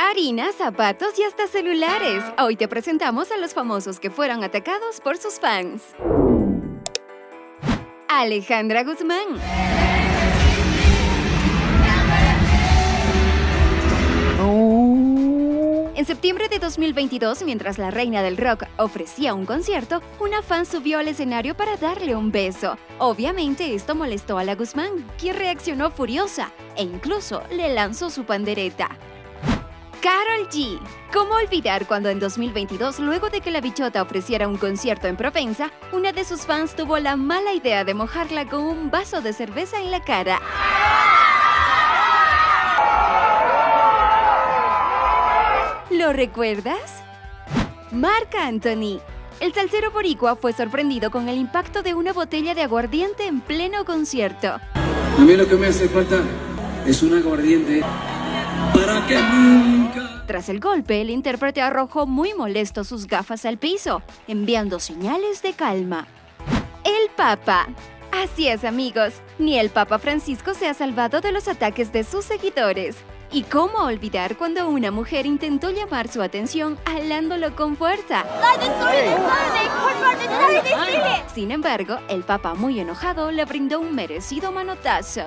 Harina, zapatos y hasta celulares. Hoy te presentamos a los famosos que fueron atacados por sus fans. Alejandra Guzmán. En septiembre de 2022, mientras la reina del rock ofrecía un concierto, una fan subió al escenario para darle un beso. Obviamente esto molestó a la Guzmán, quien reaccionó furiosa e incluso le lanzó su pandereta. Carol G. ¿Cómo olvidar cuando en 2022, luego de que la bichota ofreciera un concierto en Provenza, una de sus fans tuvo la mala idea de mojarla con un vaso de cerveza en la cara? ¿Lo recuerdas? Marc Anthony. El salsero boricua fue sorprendido con el impacto de una botella de aguardiente en pleno concierto. A mí lo que me hace falta es un aguardiente para. Tras el golpe, el intérprete arrojó muy molesto sus gafas al piso, enviando señales de calma. El Papa. Así es, amigos, ni el Papa Francisco se ha salvado de los ataques de sus seguidores. ¿Y cómo olvidar cuando una mujer intentó llamar su atención alándolo con fuerza? Sin embargo, el Papa muy enojado le brindó un merecido manotazo.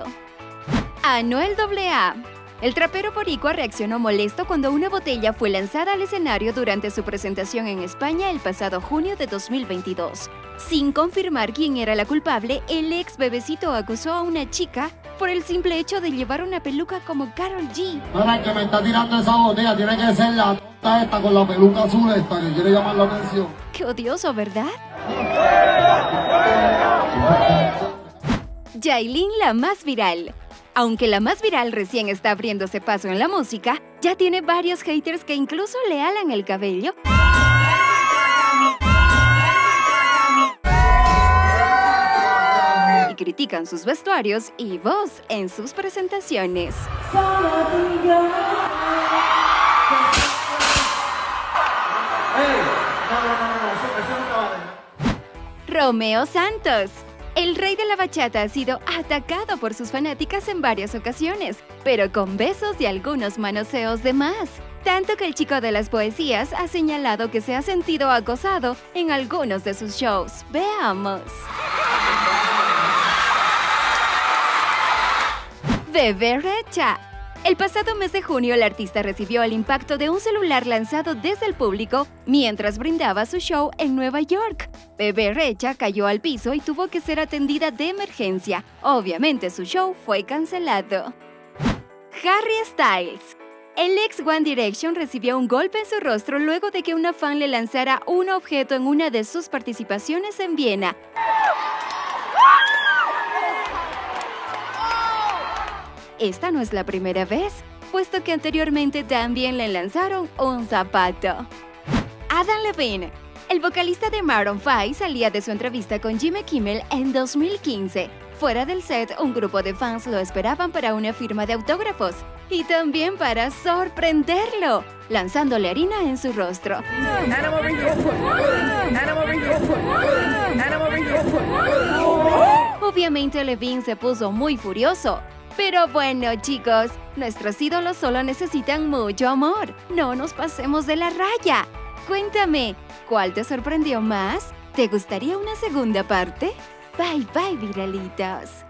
Anuel AA el trapero boricua reaccionó molesto cuando una botella fue lanzada al escenario durante su presentación en España el pasado junio de 2022. Sin confirmar quién era la culpable, el ex bebecito acusó a una chica por el simple hecho de llevar una peluca como Carol G. Para que me está tirando esa botella tiene que ser la esta con la peluca azul esta que quiere llamar la atención. Qué odioso, ¿verdad? Jailin la más viral. Aunque la más viral recién está abriéndose paso en la música, ya tiene varios haters que incluso le alan el cabello. Y critican sus vestuarios y voz en sus presentaciones. Romeo Santos el rey de la bachata ha sido atacado por sus fanáticas en varias ocasiones, pero con besos y algunos manoseos de más. Tanto que el chico de las poesías ha señalado que se ha sentido acosado en algunos de sus shows. Veamos. Bebe Recha el pasado mes de junio, el artista recibió el impacto de un celular lanzado desde el público mientras brindaba su show en Nueva York. Bebé Recha cayó al piso y tuvo que ser atendida de emergencia. Obviamente su show fue cancelado. Harry Styles el ex One Direction recibió un golpe en su rostro luego de que una fan le lanzara un objeto en una de sus participaciones en Viena. Esta no es la primera vez, puesto que anteriormente también le lanzaron un zapato. Adam Levine, el vocalista de Maroon 5, salía de su entrevista con Jimmy Kimmel en 2015. Fuera del set, un grupo de fans lo esperaban para una firma de autógrafos y también para sorprenderlo, lanzándole harina en su rostro. Obviamente Levine se puso muy furioso pero bueno, chicos, nuestros ídolos solo necesitan mucho amor. No nos pasemos de la raya. Cuéntame, ¿cuál te sorprendió más? ¿Te gustaría una segunda parte? Bye bye, viralitos.